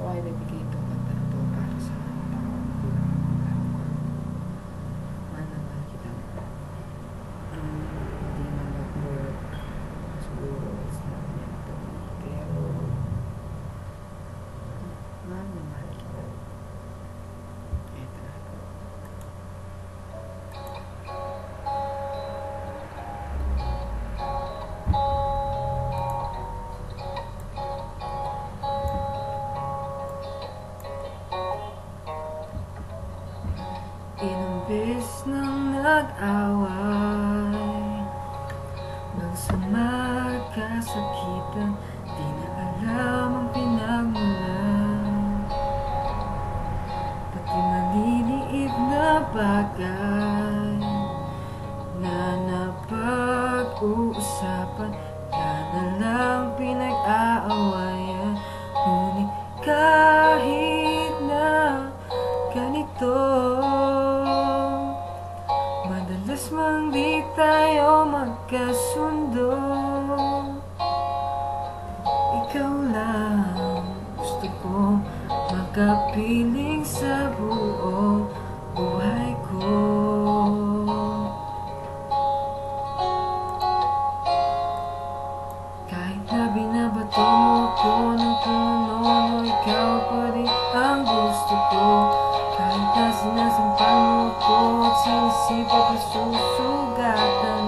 why they began Inambis ng nag-away. Nang sumakasakita Di na alam ang pinagmulan Pati maliliit na bagay Na napag-uusapan Yan na lang pinag-aawayan Madalas mang di tayo magkasundo Ikaw lang gusto ko makapiling sa buong tive sussurrada.